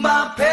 my pain.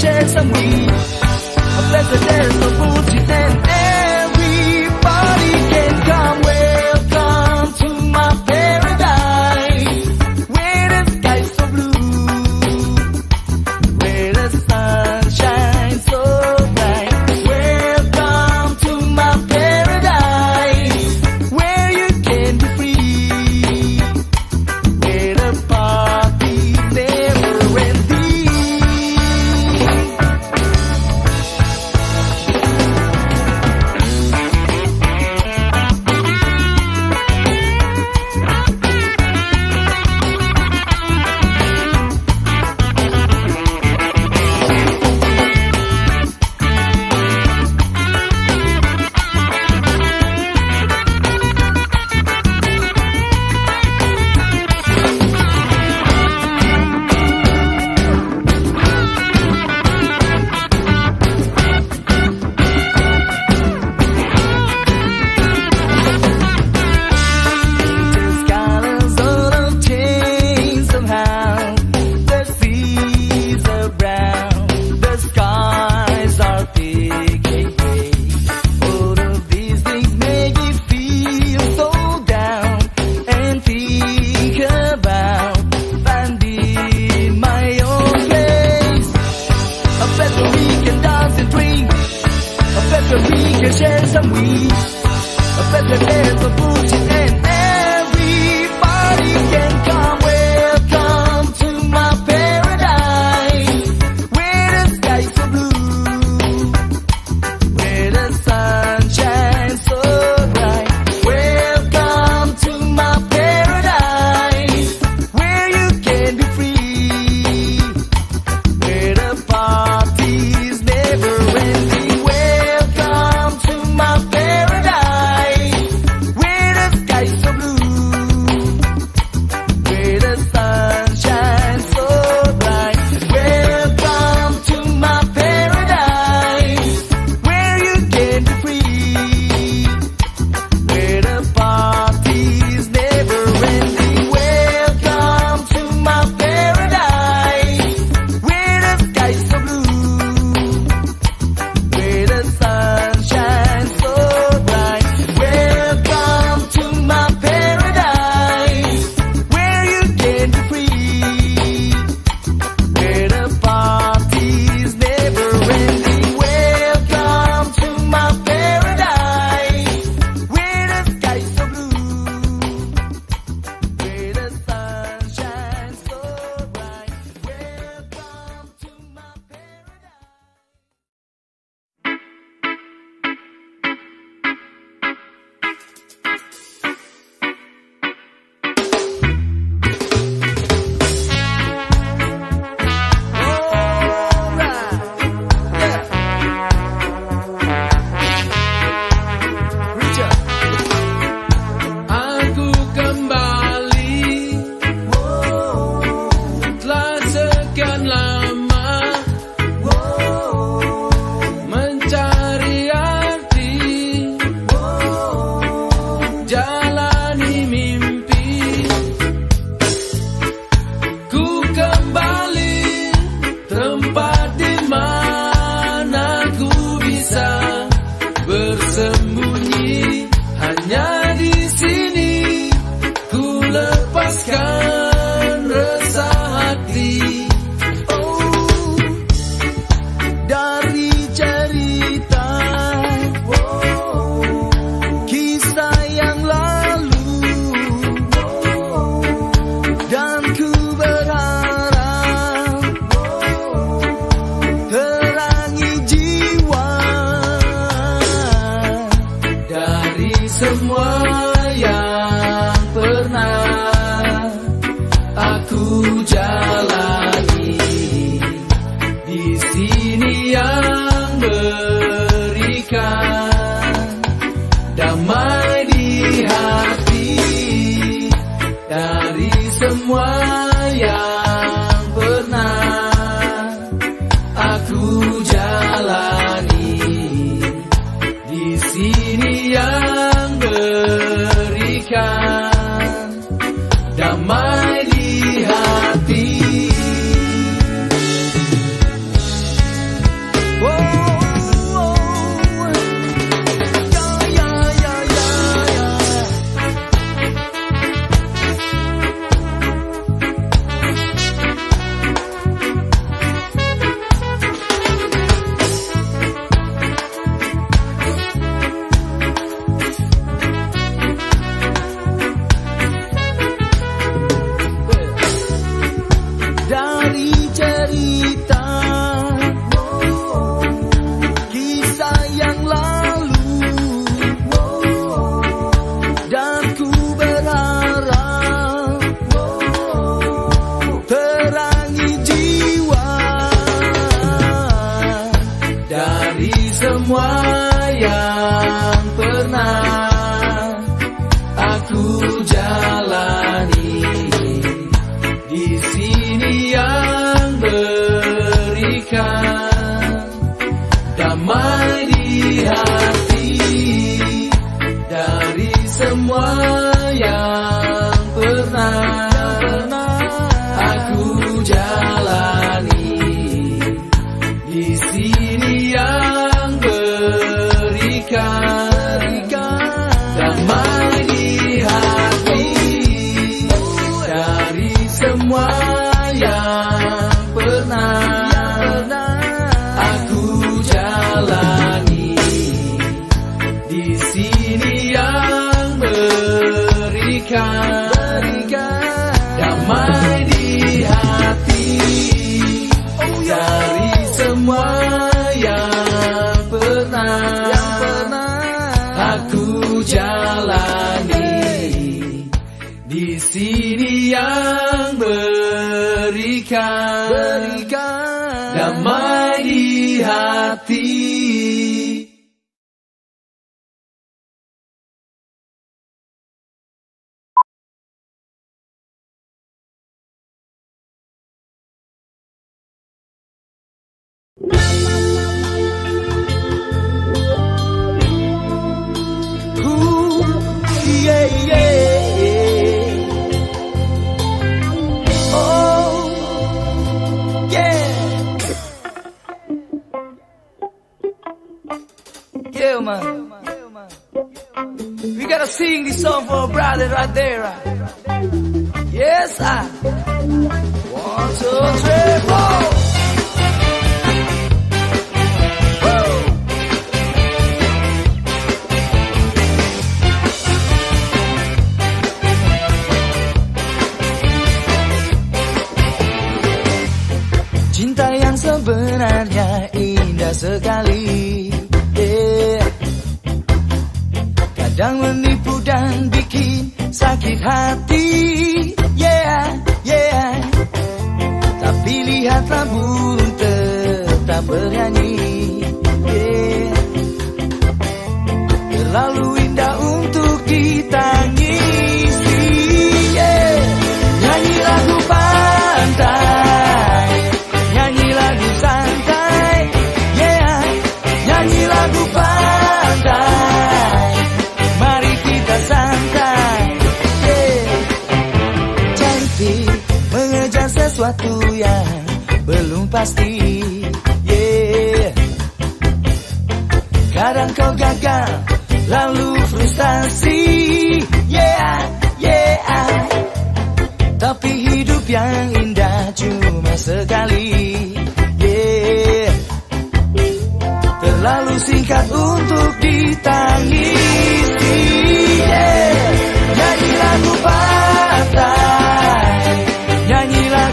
shared some weed. My there. sesuatu yang belum pasti yeah. Kadang kau gagal lalu frustasi yeah, yeah. Tapi hidup yang indah cuma sekali yeah. Terlalu singkat untuk ditangisi yeah. Jadilah lagu patah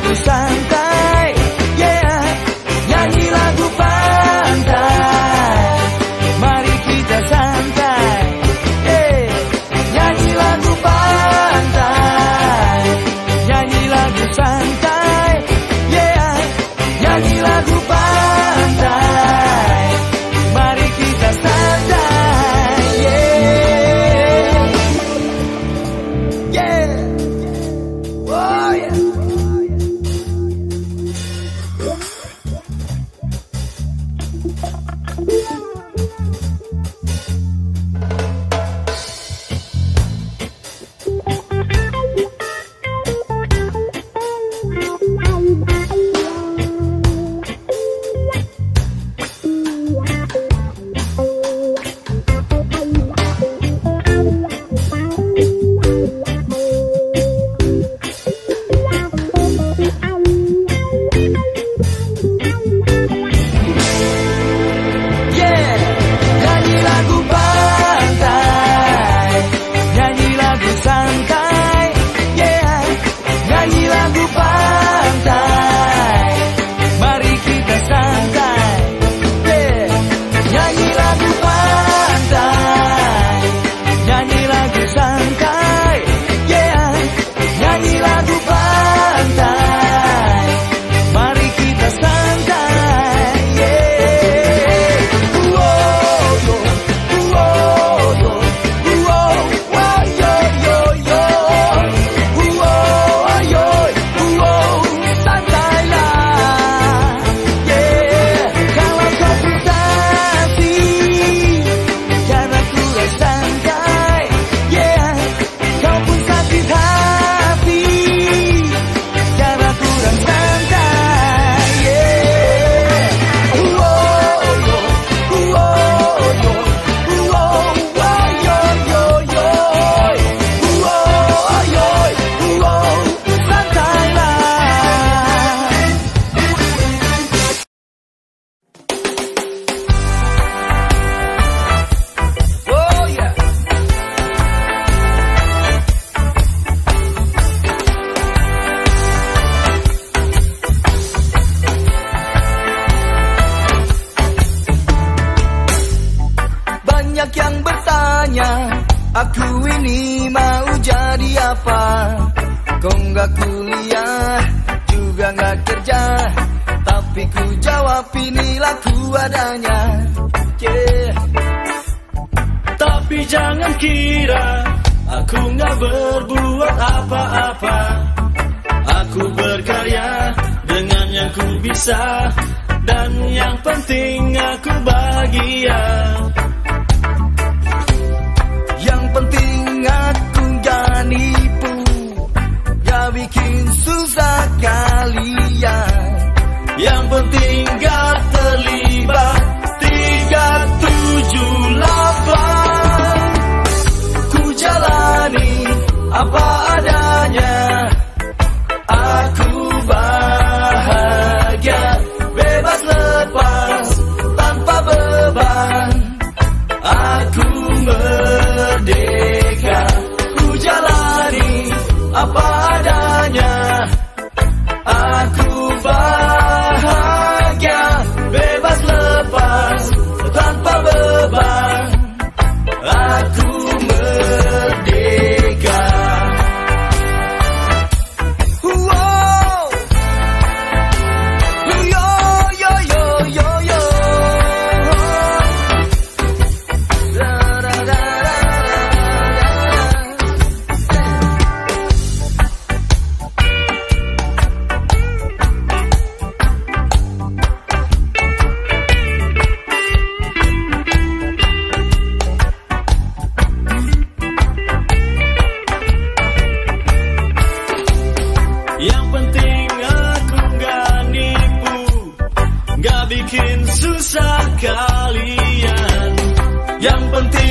不散 bikin susah kalian. Yang penting gak kalian. Yang penting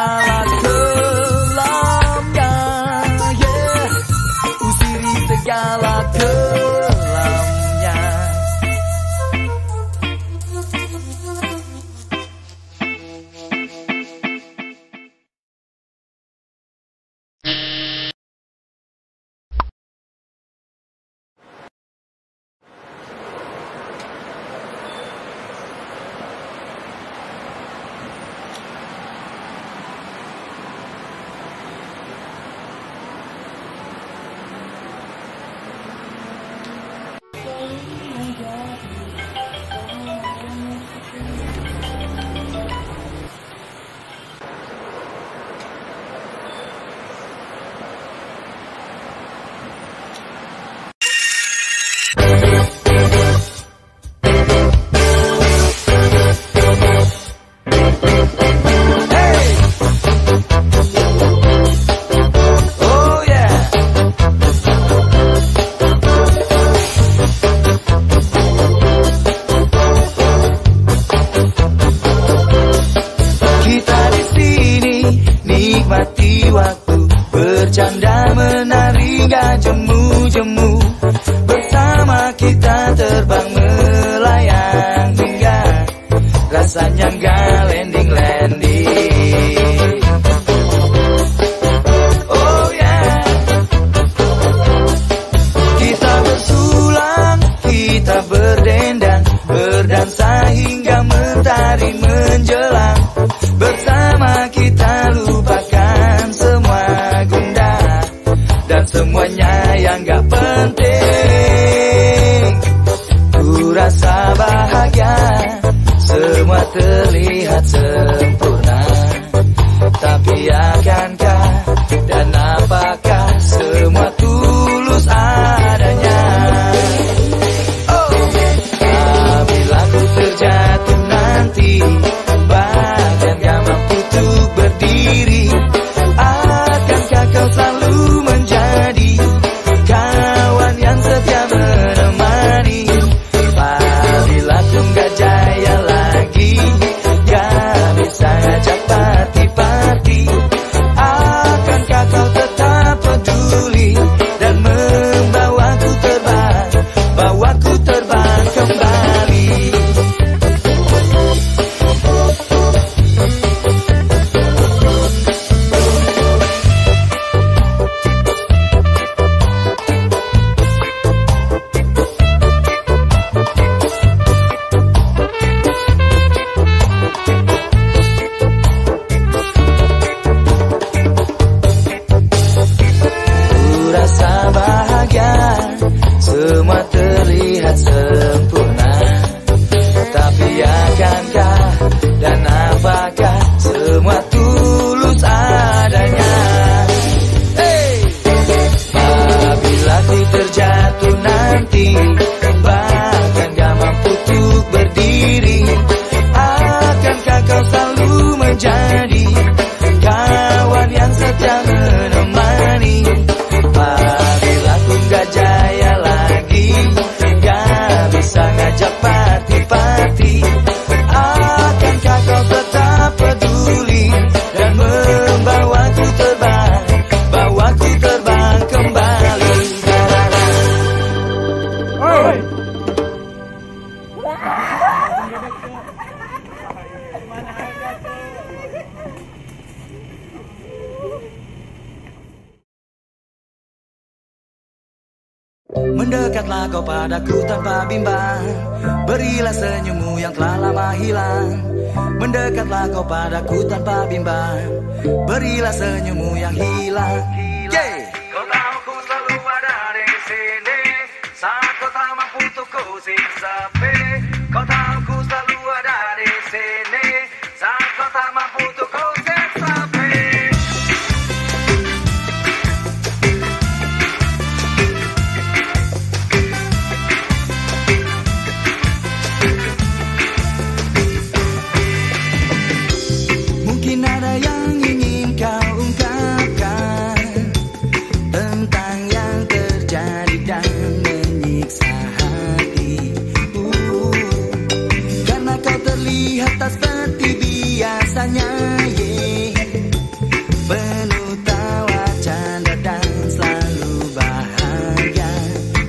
I Tas seperti biasanya yeah. Penuh tawa canda dan selalu bahagia.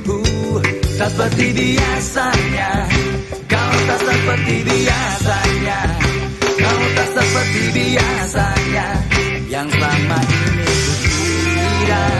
Uh, Tak seperti biasanya. Kau tas seperti biasanya. Kau tas seperti biasanya. Yang selama ini ku kira.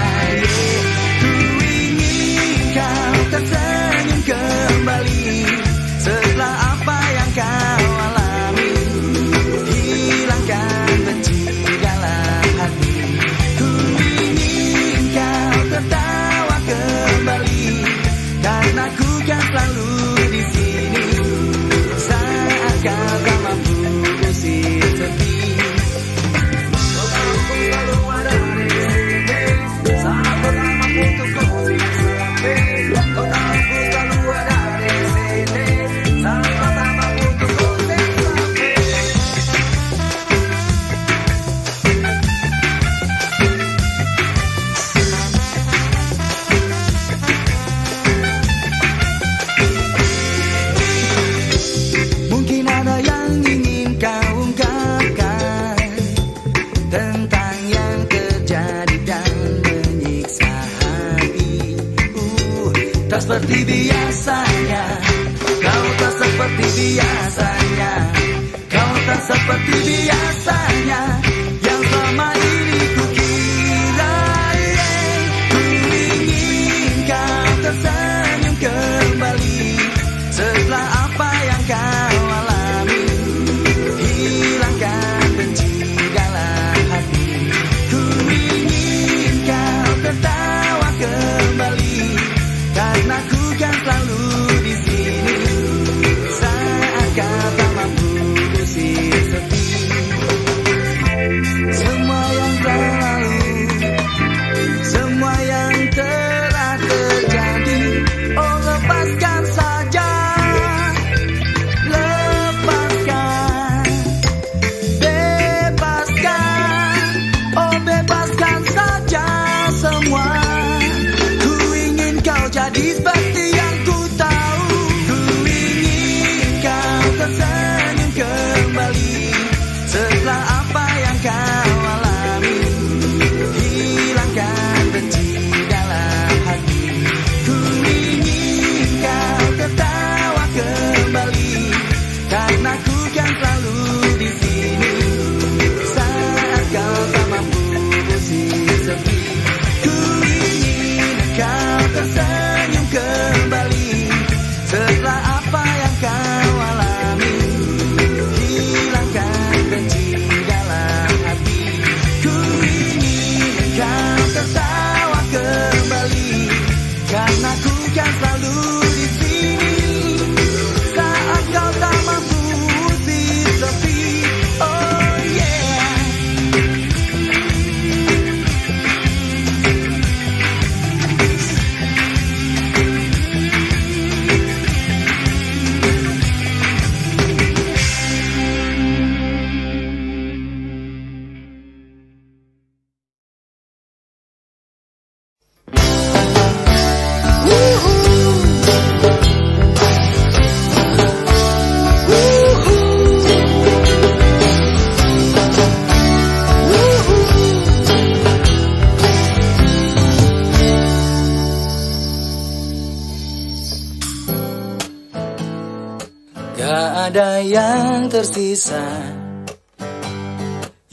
Yang tersisa.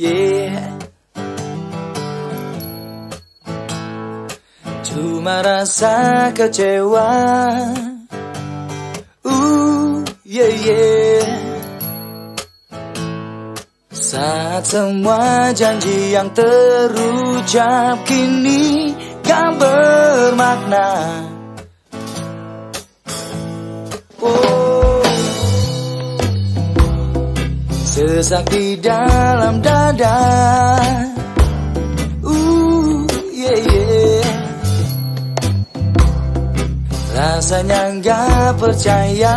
Yeah. Cuma rasa kecewa. Uh, yeah, yeah. Saat semua janji yang terucap kini gak bermakna. Oh Sesak di dalam dada. Uh, yeah, yeah. Rasanya gak percaya.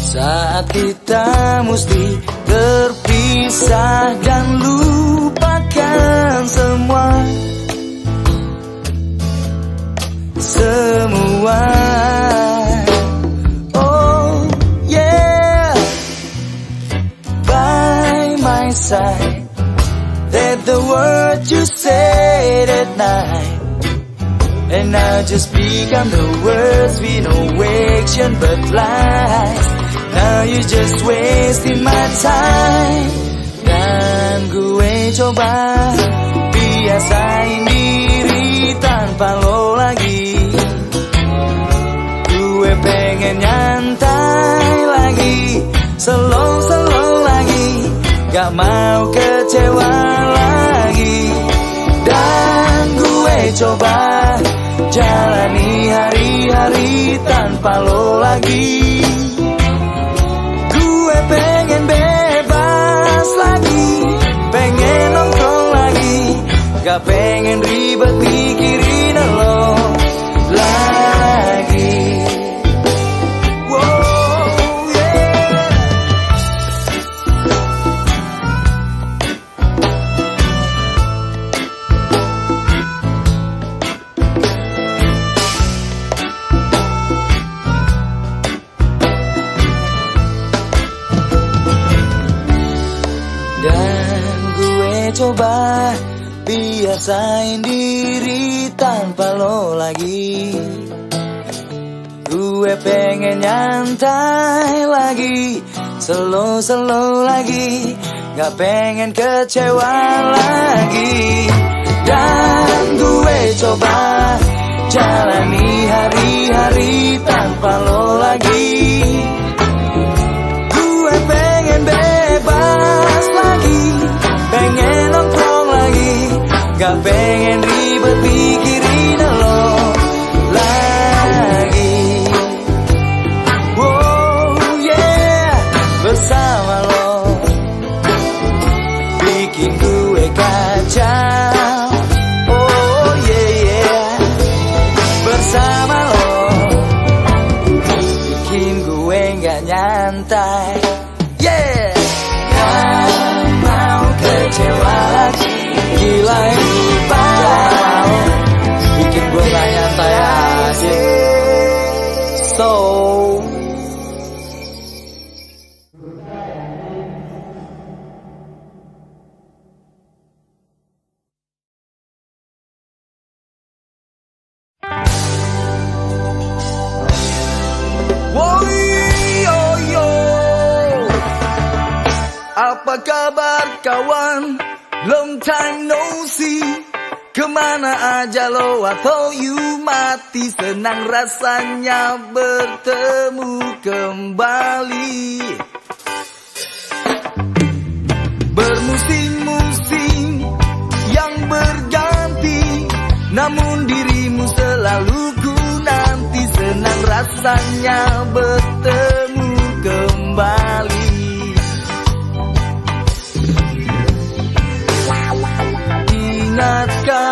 Saat kita mesti terpisah dan lupakan semua. Semua My That the word you said at night And now just become the words with no action but lies. Now you're just wasting my time. Dan gue coba biasain diri tanpa lo lagi Gue pengen nyantai lagi lagi Gak mau kecewa lagi. Dan gue coba Jalani hari-hari tanpa lo lagi. Gue pengen bebas lagi. Pengen nongkrong lagi. Gak pengen ribet mikirin biasain diri tanpa lo lagi. Gue pengen nyantai lagi Slow-slow lagi. Gak pengen kecewa lagi. Dan gue coba Jalani hari-hari tanpa lo lagi Gak pengen ribet mikirin So Woi, yo, yo. Apa kabar kawan? Long time no see. Ke mana aja lo atau you mati Senang rasanya bertemu kembali. Bermusim-musim yang berganti Namun dirimu selalu ku nanti. Senang rasanya bertemu kembali. Ingatkah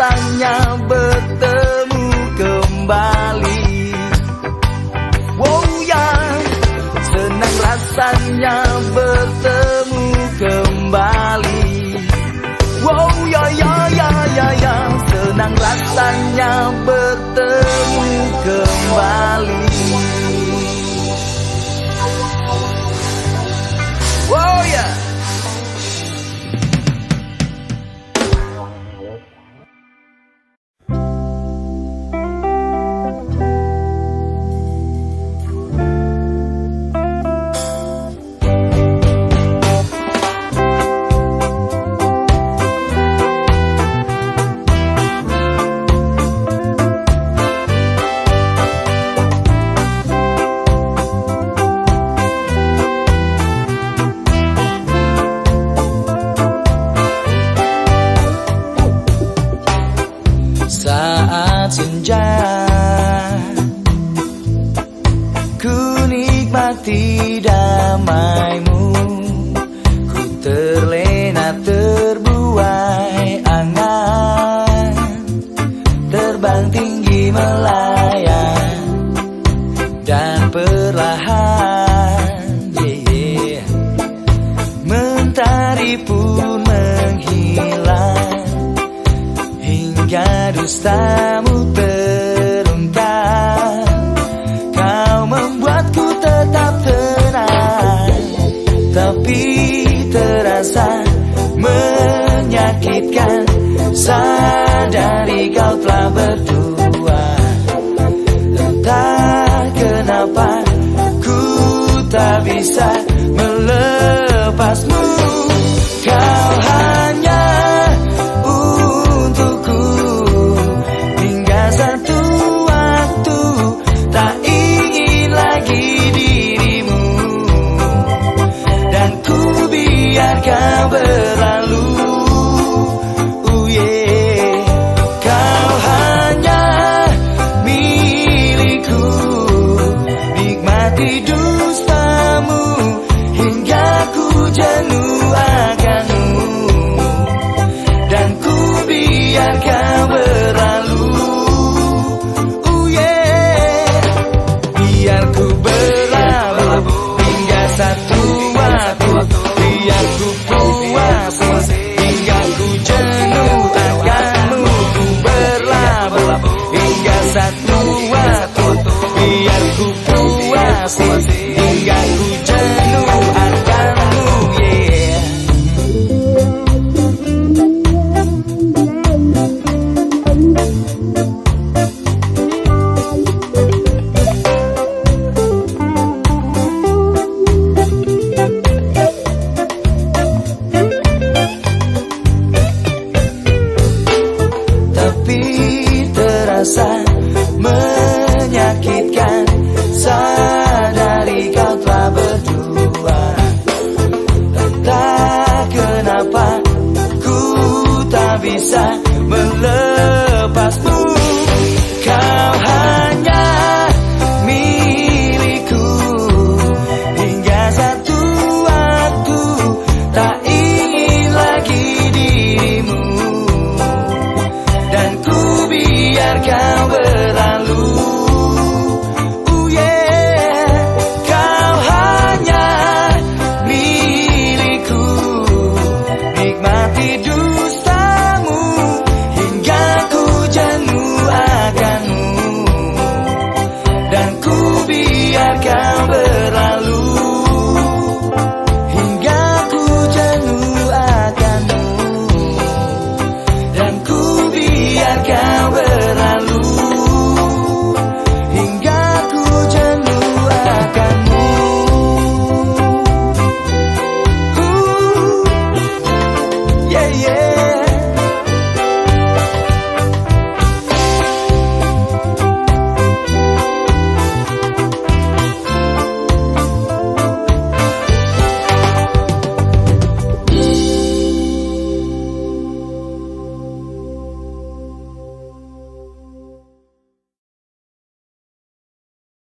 rasanya bertemu kembali. Wow ya Senang rasanya bertemu kembali. Wow ya ya ya ya ya Senang rasanya bertemu kembali. Wow ya nikmati damaimu. Ku terlena terbuai angan. Terbang tinggi melayang Dan perlahan. Yeah. Mentari pun menghilang Hingga dustamu bisa melepasmu. Kau hanya untukku. Hingga satu waktu tak ingin lagi dirimu. Dan ku biarkan berlalu. Oh yeah. Kau hanya milikku. Nikmati